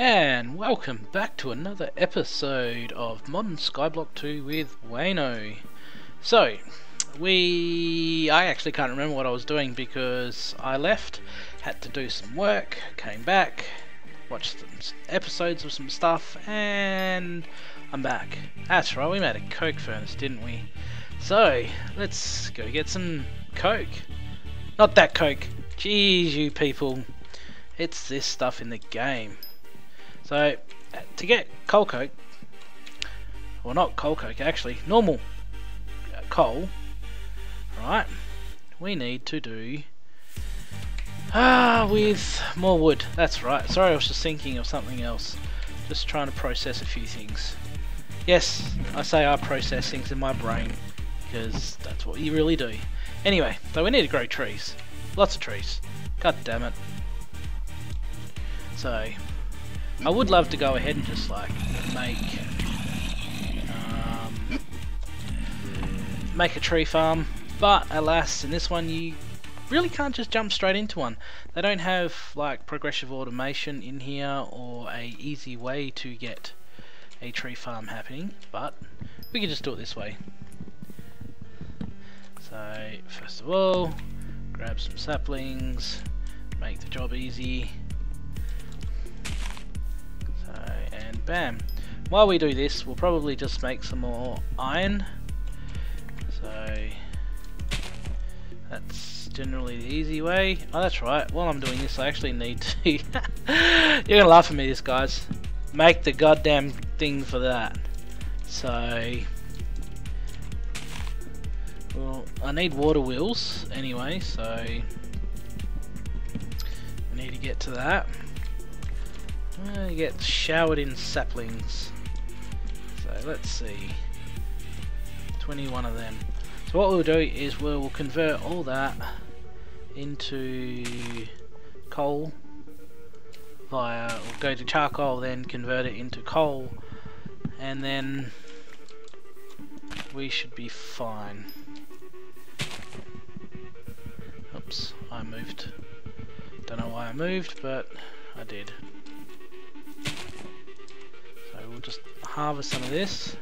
And welcome back to another episode of Modern Skyblock 2 with Wayno. So, we... I actually can't remember what I was doing because I left, had to do some work, came back, watched some episodes of some stuff, and I'm back. That's right, we made a coke furnace, didn't we? So, let's go get some coke. Not that coke. Jeez, you people. It's this stuff in the game. So, to get coal coke, well not coal coke actually, normal uh, coal, right, we need to do Ah, with more wood. That's right. Sorry, I was just thinking of something else. Just trying to process a few things. Yes, I say I process things in my brain because that's what you really do. Anyway, so we need to grow trees. Lots of trees. God damn it. So, I would love to go ahead and just like make um, make a tree farm, but alas, in this one you really can't just jump straight into one. They don't have like progressive automation in here or a easy way to get a tree farm happening, but we can just do it this way. So first of all, grab some saplings, make the job easy. Bam. While we do this, we'll probably just make some more iron. So that's generally the easy way. Oh, that's right. While I'm doing this, I actually need to. You're gonna laugh at me, this guys. Make the goddamn thing for that. So. Well, I need water wheels anyway, so I need to get to that. Uh, get showered in saplings. So let's see. 21 of them. So what we'll do is we'll convert all that into coal via, we'll go to charcoal then convert it into coal and then we should be fine. Oops, I moved. Don't know why I moved, but I did we'll just harvest some of this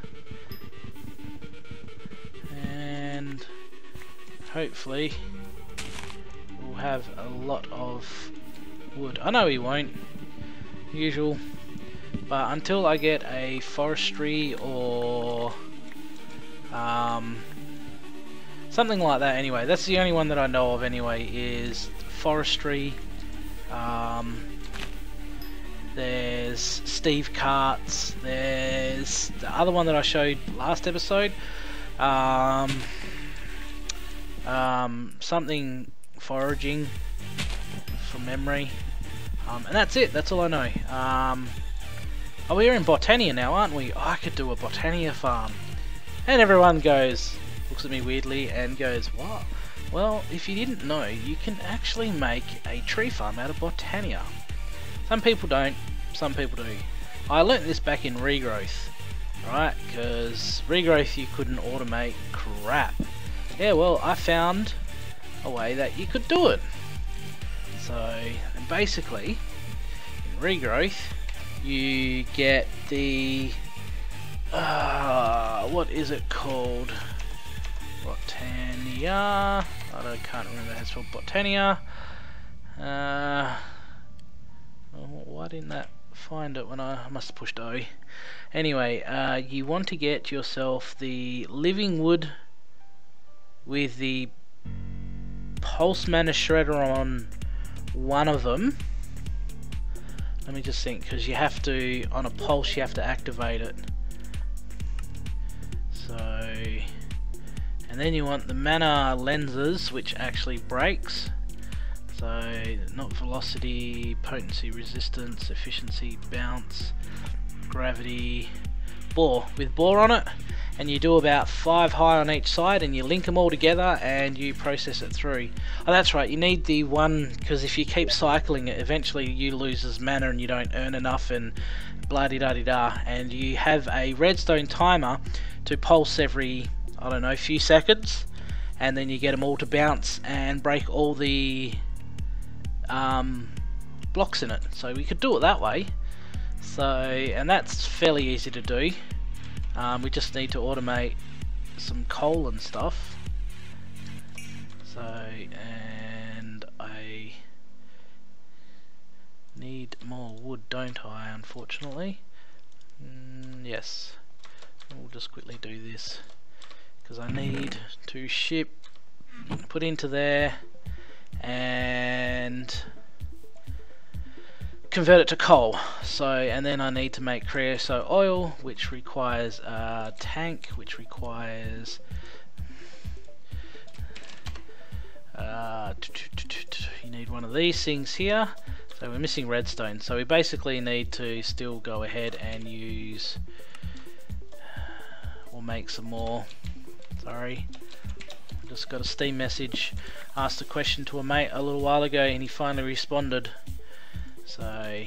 and hopefully we'll have a lot of wood. I know we won't, usual, but until I get a forestry or um, something like that anyway, that's the only one that I know of anyway, is forestry um, there's Steve Carts, there's the other one that I showed last episode, um, um, something foraging from memory, um, and that's it, that's all I know. Um, oh, we're in Botania now, aren't we? Oh, I could do a Botania farm. And everyone goes, looks at me weirdly and goes, what? Well, if you didn't know, you can actually make a tree farm out of Botania. Some people don't, some people do. I learnt this back in regrowth, right? Because regrowth you couldn't automate crap. Yeah, well, I found a way that you could do it. So, basically, in regrowth, you get the uh, what is it called? Botania. I don't can't remember how it's called. Botania. Uh, why didn't that find it when I, I must have pushed O? Anyway, uh, you want to get yourself the living wood with the pulse mana spreader on one of them. Let me just think, because you have to, on a pulse, you have to activate it. So, and then you want the mana lenses, which actually breaks. So, not velocity, potency, resistance, efficiency, bounce, gravity, bore, with bore on it. And you do about five high on each side and you link them all together and you process it through. Oh, that's right, you need the one, because if you keep cycling it, eventually you loses mana and you don't earn enough and blah di da di da. And you have a redstone timer to pulse every, I don't know, few seconds. And then you get them all to bounce and break all the um, blocks in it. So we could do it that way. So, and that's fairly easy to do. Um, we just need to automate some coal and stuff. So, and I need more wood, don't I, unfortunately? Mm, yes. We'll just quickly do this. Because I need to ship, put into there, and convert it to coal. So, and then I need to make creosote oil, which requires a tank, which requires uh, you need one of these things here. So we're missing redstone. So we basically need to still go ahead and use, we'll make some more. Sorry. Just got a Steam message. Asked a question to a mate a little while ago and he finally responded. So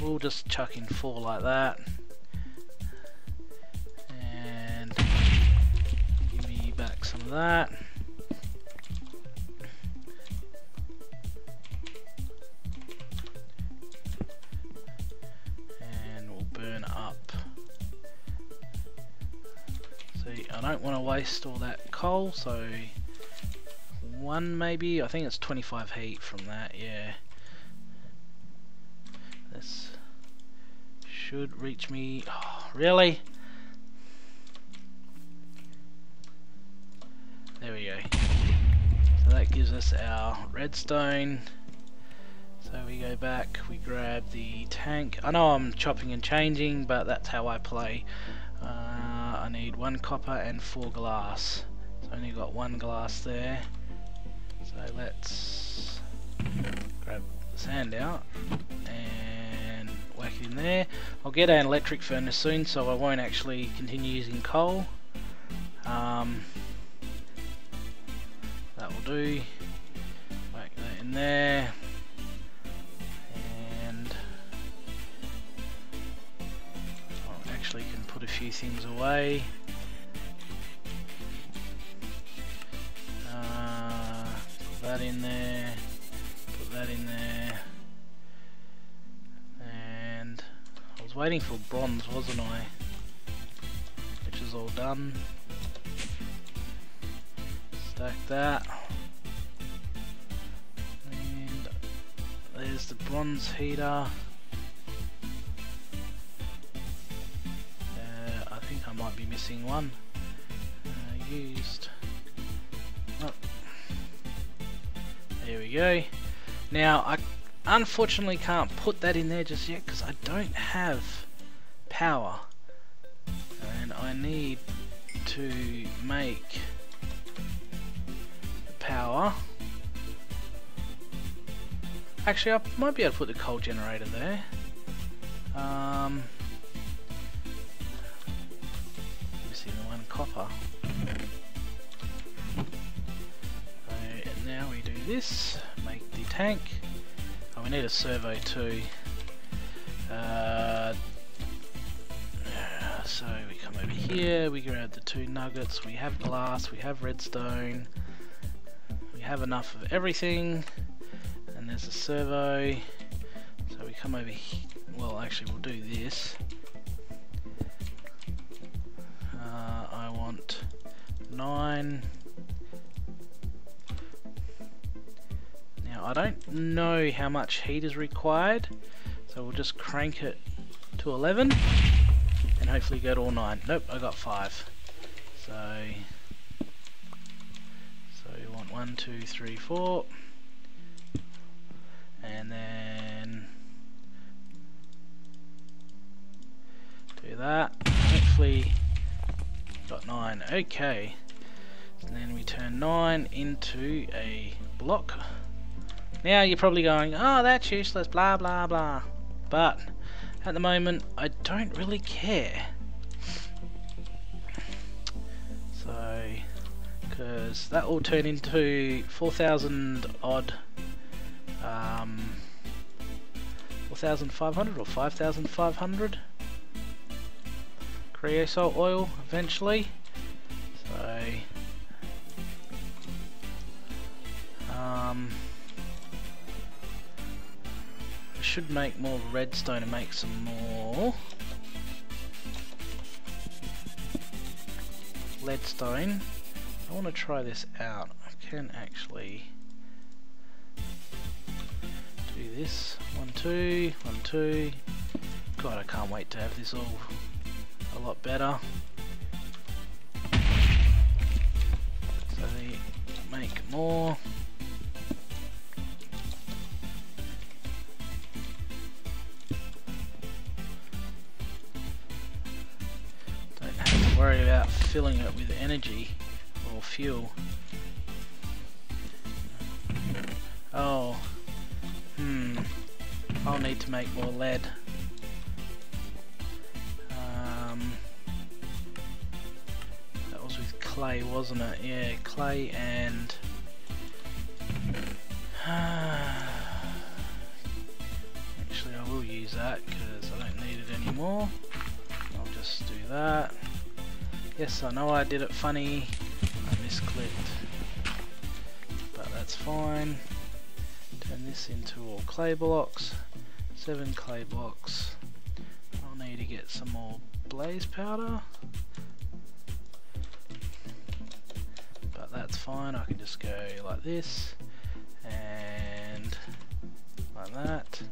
we'll just chuck in four like that. And give me back some of that. Don't want to waste all that coal, so one maybe, I think it's 25 heat from that, yeah. This should reach me. Oh, really? There we go. So that gives us our redstone. So we go back, we grab the tank. I know I'm chopping and changing, but that's how I play. Uh, I need one copper and four glass. So only got one glass there. So let's grab the sand out and whack it in there. I'll get an electric furnace soon so I won't actually continue using coal. Um, that will do. Whack that in there. Put a few things away. Uh, that in there, put that in there. And I was waiting for bronze, wasn't I? Which is all done. Stack that. And there's the bronze heater. Might be missing one. Uh, used. Oh. There we go. Now I unfortunately can't put that in there just yet because I don't have power and I need to make power actually I might be able to put the coal generator there um, copper so, and now we do this make the tank Oh, we need a servo too. Uh, so we come over here, we grab the two nuggets, we have glass, we have redstone, we have enough of everything, and there's a servo. So we come over here, well actually we'll do this. Uh, I want nine Now I don't know how much heat is required, so we'll just crank it to 11 and hopefully go to all 9. Nope, I got 5. So, so we want 1, 2, 3, 4, and then do that. Hopefully got 9. Okay. And then we turn 9 into a block. Now you're probably going, oh that's useless, blah blah blah. But at the moment I don't really care. So, because that will turn into 4,000 odd, um, 4,500 or 5,500 creosote oil eventually. So, um, should make more redstone and make some more leadstone. I want to try this out. I can actually do this. One, two, one, two. God, I can't wait to have this all a lot better. So they make more. Don't have to worry about filling it with energy or fuel. Oh, hmm, I'll need to make more lead. Clay, wasn't it? Yeah, clay and... Actually, I will use that because I don't need it anymore. I'll just do that. Yes, I know I did it funny. I misclicked. But that's fine. Turn this into all clay blocks. Seven clay blocks. I'll need to get some more blaze powder. Fine, I can just go like this and like that.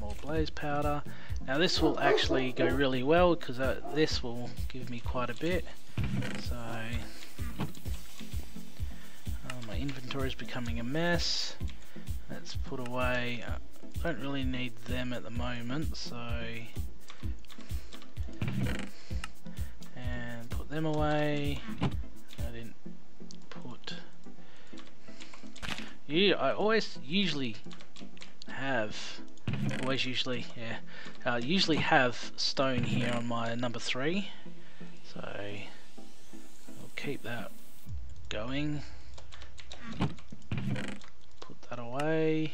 More blaze powder. Now this will actually go really well because this will give me quite a bit. So uh, my inventory is becoming a mess. Let's put away. Uh, don't really need them at the moment, so them away. I didn't put. Yeah, I always usually have always usually yeah uh, usually have stone here on my number three so I'll keep that going put that away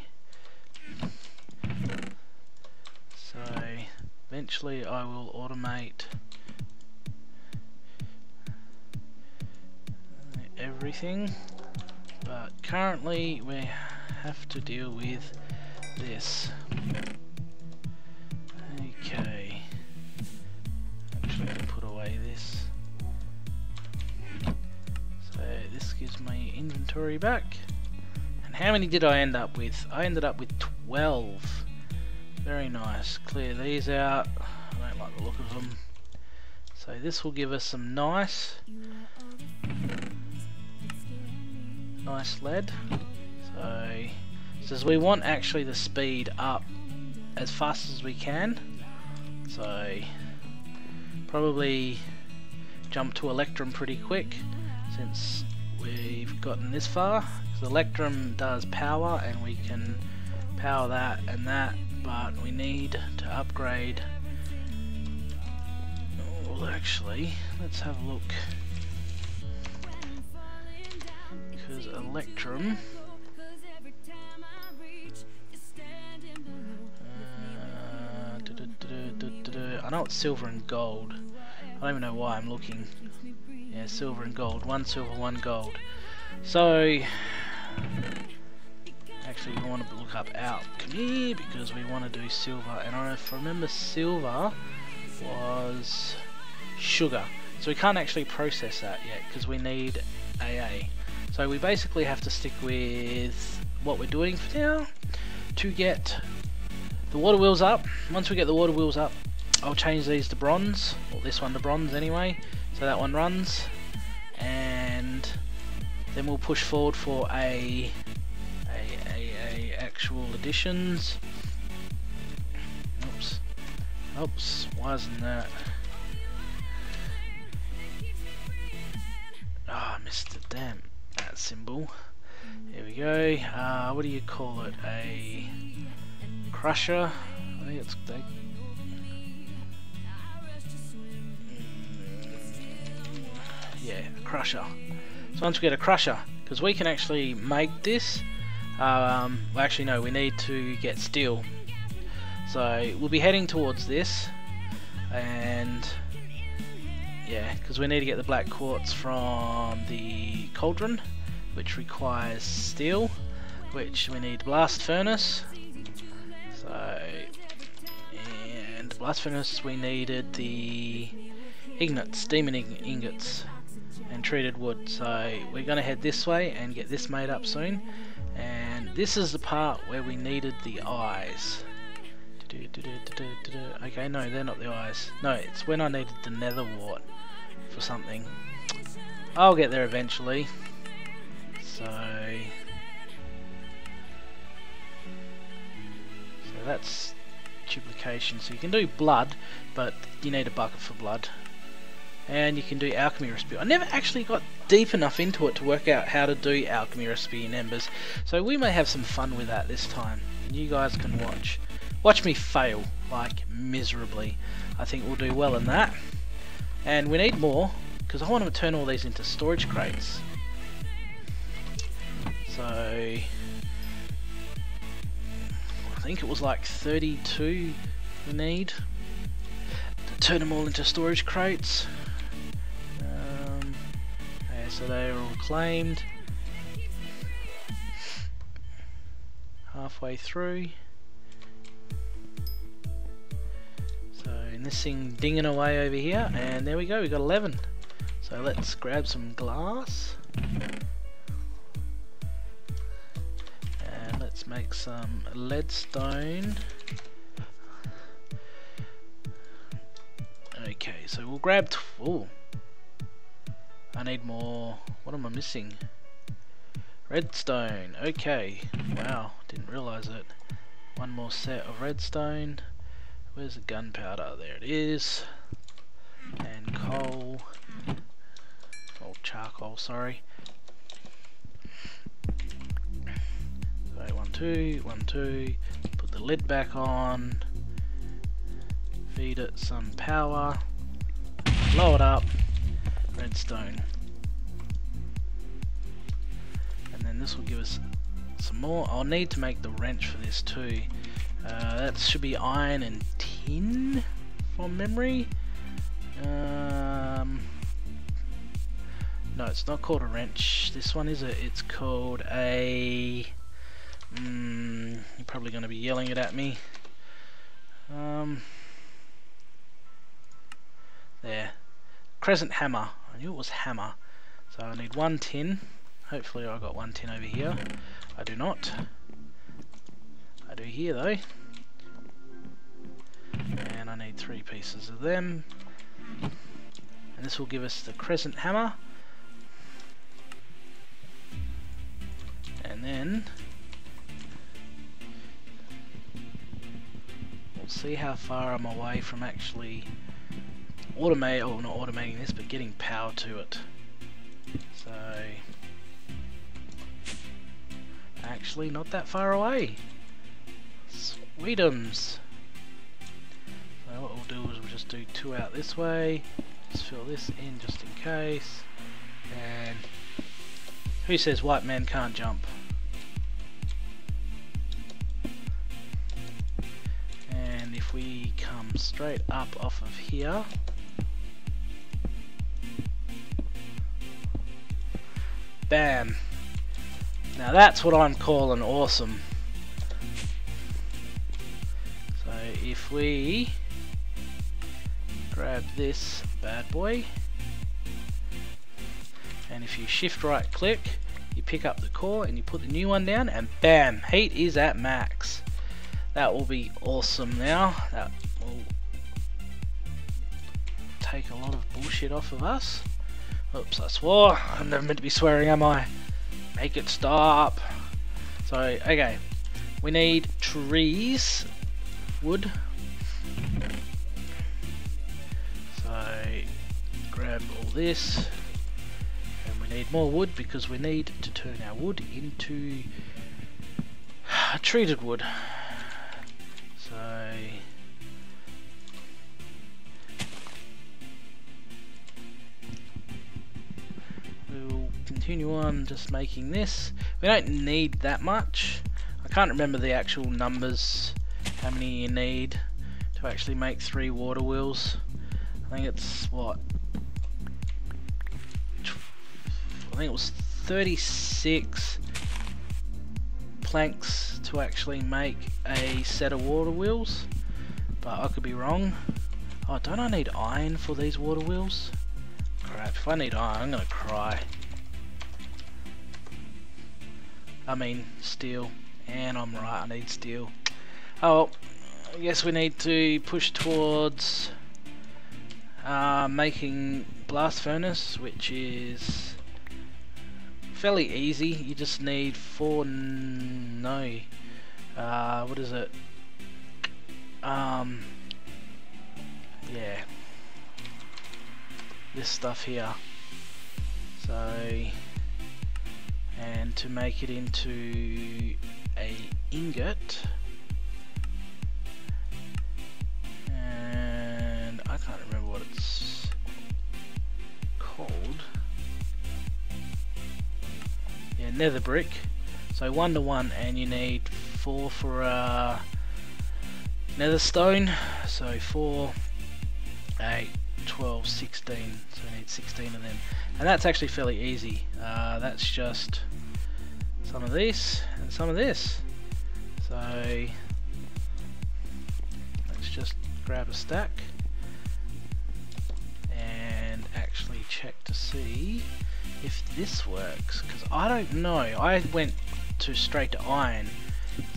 so eventually I will automate everything but currently we have to deal with this. Okay. Actually, put away this. So this gives my inventory back. And how many did I end up with? I ended up with 12. Very nice. Clear these out. I don't like the look of them. So this will give us some nice, nice lead. So says we want actually the speed up as fast as we can. So probably jump to Electrum pretty quick since we've gotten this far. The Electrum does power and we can power that and that but we need to upgrade. Well actually let's have a look Electrum uh, I know it's silver and gold. I don't even know why I'm looking. Yeah, silver and gold. One silver, one gold. So, actually we want to look up alchemy because we want to do silver. And I remember, silver was sugar. So we can't actually process that yet because we need AA. So we basically have to stick with what we're doing for now to get the water wheels up. Once we get the water wheels up, I'll change these to bronze, or this one to bronze anyway, so that one runs, and then we'll push forward for a, a, a, a actual additions. Oops, oops, why isn't that? Ah, oh, I missed the damn symbol. Here we go. Uh, what do you call it? A crusher. I think it's they yeah, crusher. So once we get a crusher, because we can actually make this, um, well actually no, we need to get steel. So we'll be heading towards this, and yeah, because we need to get the black quartz from the cauldron, which requires steel, which we need blast furnace. So, and blast furnace we needed the ingots, demon ingots, and treated wood. So we're going to head this way and get this made up soon. And this is the part where we needed the eyes. Okay, no, they're not the eyes. No, it's when I needed the nether wart for something. I'll get there eventually. So... So that's duplication. So you can do blood, but you need a bucket for blood. And you can do alchemy recipe. I never actually got deep enough into it to work out how to do alchemy recipe in Embers. So we may have some fun with that this time. And you guys can watch. Watch me fail, like, miserably. I think we'll do well in that. And we need more, because I want to turn all these into storage crates. So... I think it was like 32 we need to turn them all into storage crates. Um, so they are all claimed. Halfway through. So, and this thing dinging away over here and there we go we got 11 so let's grab some glass make some leadstone okay so we'll grab oh I need more what am I missing redstone okay wow didn't realize it one more set of redstone Where's the gunpowder? There it is. And coal. Oh, charcoal, sorry. Two, one, two. Put the lid back on. Feed it some power. Blow it up. Redstone. And then this will give us some more. I'll need to make the wrench for this too. Uh, that should be iron and tin from memory. Um, no, it's not called a wrench. This one is it. It's called a. Mm, you're probably going to be yelling it at me. Um, there. Crescent hammer. I knew it was hammer. So I need one tin. Hopefully I got one tin over here. I do not. I do here though. And I need three pieces of them. And this will give us the crescent hammer. And then see how far I'm away from actually automate or not automating this but getting power to it. So actually not that far away. Sweetums. So what we'll do is we'll just do two out this way. Just fill this in just in case. And who says white man can't jump? Straight up off of here, bam. Now that's what I'm calling awesome. So if we grab this bad boy and if you shift right click you pick up the core and you put the new one down and bam heat is at max that will be awesome now that will take a lot of bullshit off of us. Oops I swore I'm never meant to be swearing am I? Make it stop. So okay. We need trees. Wood. So grab all this. And we need more wood because we need to turn our wood into treated wood. So continue on just making this. We don't need that much. I can't remember the actual numbers how many you need to actually make three water wheels. I think it's what I think it was 36 planks to actually make a set of water wheels, but I could be wrong. Oh, don't I need iron for these water wheels? Crap, if I need iron, I'm gonna cry. I mean, steel. And I'm right, I need steel. Oh, I guess we need to push towards uh, making blast furnace, which is fairly easy. You just need four, no, uh, what is it? Um, yeah, this stuff here. So, and to make it into a ingot, and I can't remember what it's called. Yeah, nether brick. So one to one, and you need four for uh, nether stone. So four, eight, 12, 16. So we need 16 of them. And that's actually fairly easy. Uh, that's just some of this and some of this. So let's just grab a stack and actually check to see if this works because I don't know I went to straight to iron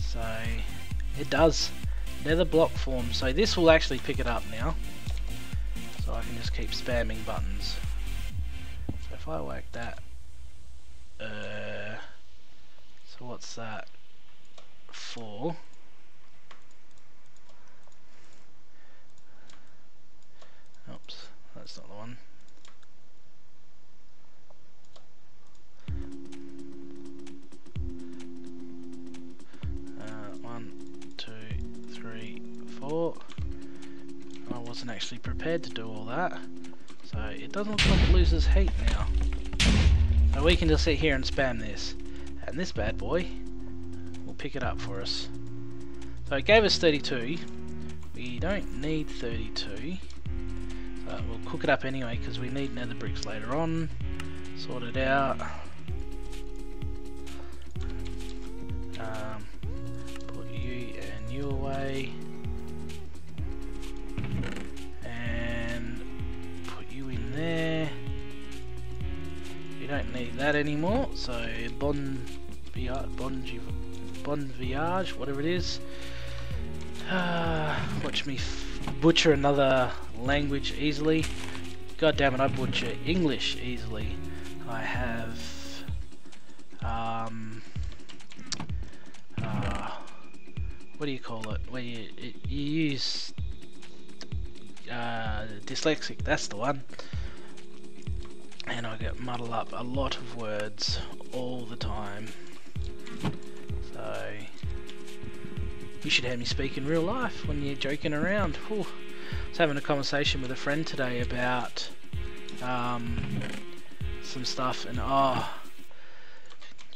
so it does nether block form so this will actually pick it up now so I can just keep spamming buttons so if I whack that uh, so what's that? Four. Oops, that's not the one. Wasn't actually prepared to do all that. So it doesn't look like it loses heat now. So we can just sit here and spam this. And this bad boy will pick it up for us. So it gave us 32. We don't need 32. So we'll cook it up anyway because we need nether bricks later on. Sort it out. Anymore, so bon voyage, bon, bon voyage, whatever it is. Uh, watch me butcher another language easily. God damn it, I butcher English easily. I have um, uh, what do you call it? Where you you use uh, dyslexic. That's the one and I get muddle up a lot of words all the time. So you should have me speak in real life when you're joking around. I was having a conversation with a friend today about um, some stuff and oh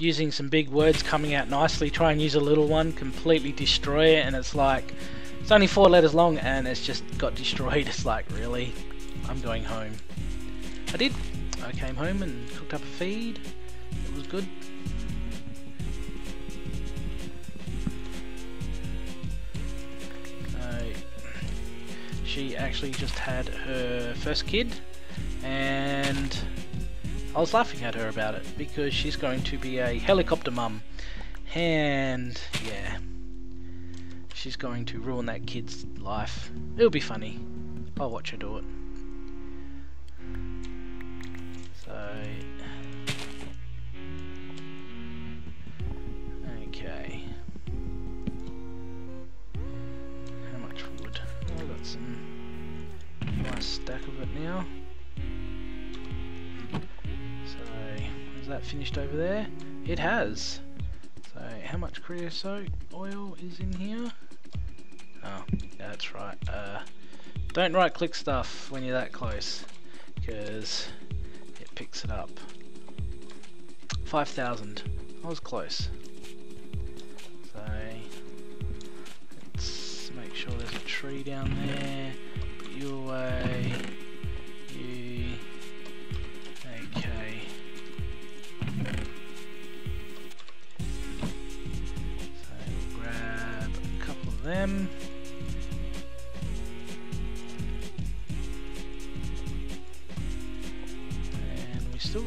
using some big words coming out nicely, try and use a little one, completely destroy it and it's like it's only four letters long and it's just got destroyed. It's like really I'm going home. I did I came home and cooked up a feed. It was good. She actually just had her first kid and I was laughing at her about it because she's going to be a helicopter mum and yeah she's going to ruin that kid's life. It'll be funny. I'll watch her do it. Okay. How much wood? I've got some nice stack of it now. So, is that finished over there? It has! So, how much creosote oil is in here? Oh, that's right. Uh, don't right click stuff when you're that close, because picks it up. 5,000. I was close. So, let's make sure there's a tree down there. Your way. You. Okay. So, grab a couple of them.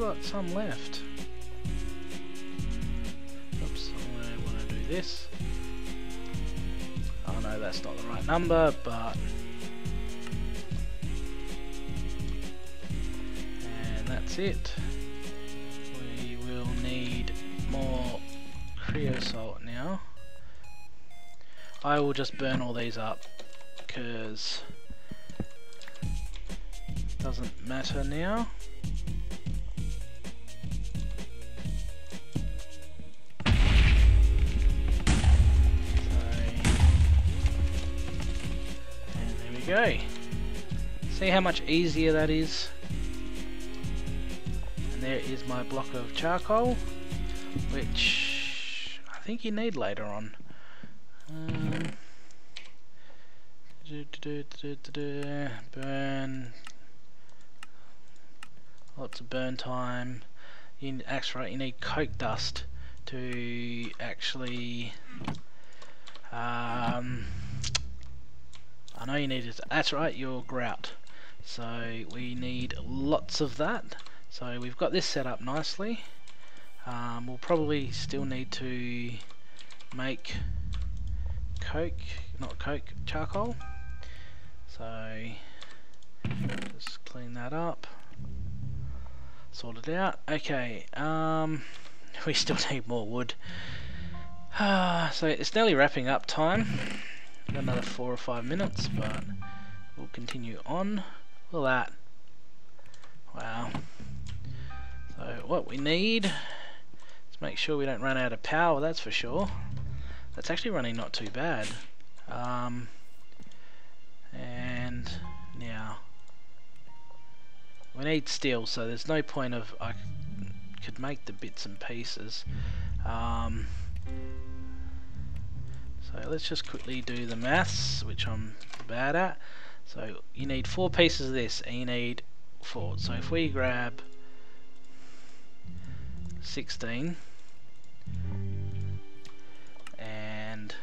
Got some left. Oops, I want to do this. Oh no, that's not the right number, but... And that's it. We will need more creosote now. I will just burn all these up because doesn't matter now. How much easier that is? And there is my block of charcoal, which I think you need later on. Um, burn. Lots of burn time. You actually you need coke dust to actually. Um, I know you need it. That's right, your grout. So we need lots of that. So we've got this set up nicely. Um, we'll probably still need to make coke, not coke, charcoal. So just clean that up, sort it out. Okay, um, we still need more wood. so it's nearly wrapping up time. Another four or five minutes, but we'll continue on. Look at that. Wow. So what we need is make sure we don't run out of power, that's for sure. That's actually running not too bad. Um, and now we need steel, so there's no point of I could make the bits and pieces. Um, so let's just quickly do the maths, which I'm bad at. So you need four pieces of this, and you need four. So if we grab 16 and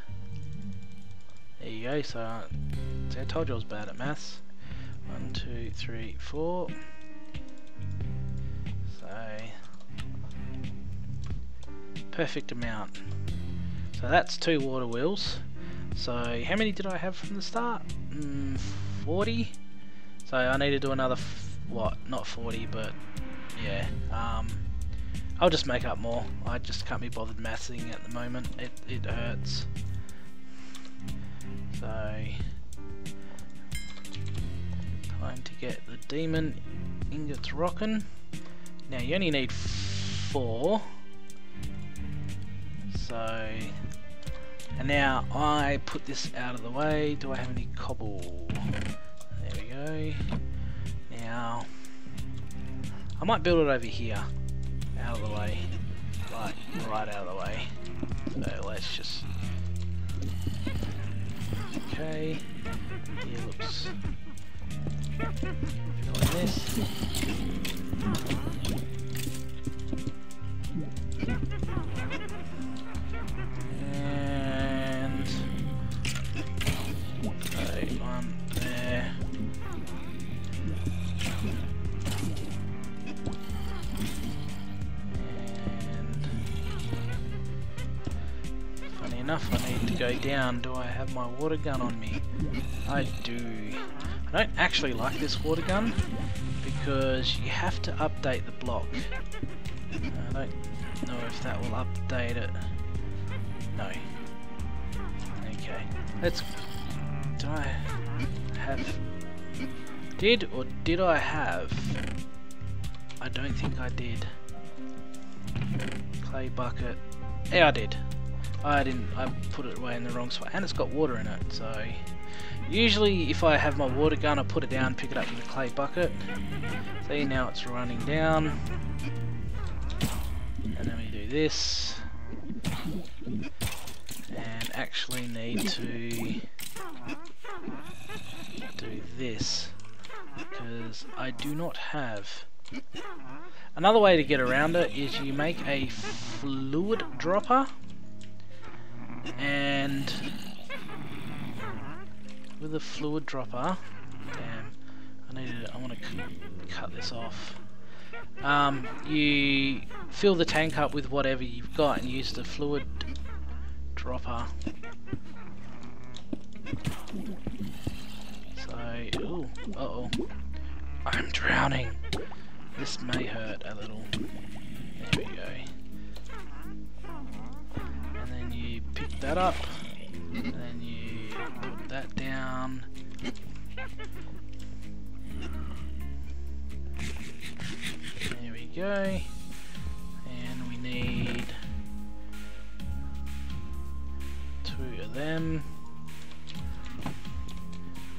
There you go, so, I told you I was bad at maths. One, two, three, four. So, perfect amount. So that's two water wheels. So how many did I have from the start? Mm, 40? So I need to do another, what, not 40, but yeah. Um, I'll just make up more. I just can't be bothered mathing at the moment. It, it hurts. So, time to get the demon ingots rocking. Now you only need four. So, and now I put this out of the way. Do I have any cobble? There we go. Now, I might build it over here, out of the way, like right out of the way. So let's just Okay. He looks doing this. Enough I need to go down. Do I have my water gun on me? I do. I don't actually like this water gun because you have to update the block. I don't know if that will update it. No. Okay. Let's... Do I have... Did or did I have... I don't think I did. Clay bucket. Yeah, I did. I didn't, I put it away in the wrong spot, and it's got water in it, so usually if I have my water gun I put it down, pick it up in the clay bucket, see now it's running down, and then we do this, and actually need to do this, because I do not have. Another way to get around it is you make a fluid dropper and with a fluid dropper. Damn, I need to. I want to cut this off. Um, you fill the tank up with whatever you've got and use the fluid dropper. So, ooh, uh oh, I'm drowning. This may hurt a little. There we go. That up, and then you put that down. There we go. And we need two of them.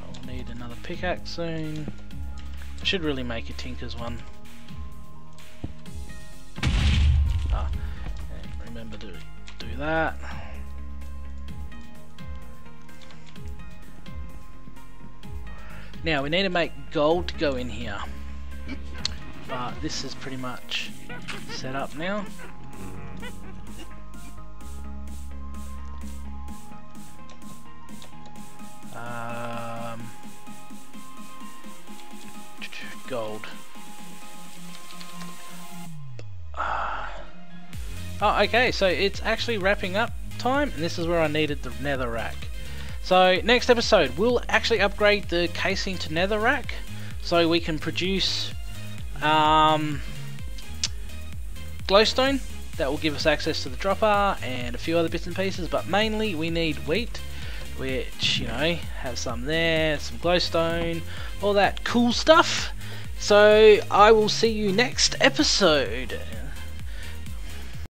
I'll need another pickaxe soon. I should really make a Tinker's one. Ah, remember to do that. Now we need to make gold to go in here. But this is pretty much set up now. Um, gold. Oh, okay, so it's actually wrapping up time, and this is where I needed the netherrack. So, next episode, we'll actually upgrade the casing to netherrack, so we can produce um, glowstone. That will give us access to the dropper and a few other bits and pieces, but mainly we need wheat, which, you know, have some there, some glowstone, all that cool stuff. So, I will see you next episode.